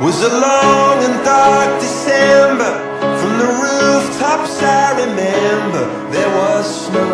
was a long and dark December. From the rooftops I remember there was snow.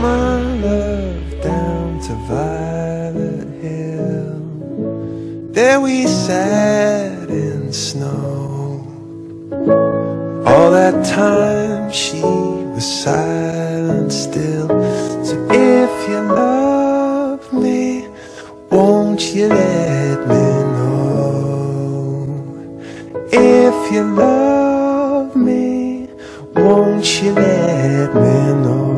my love down to Violet Hill. There we sat in snow. All that time she was silent still. So if you love me, won't you let me know? If you love me, won't you let me know?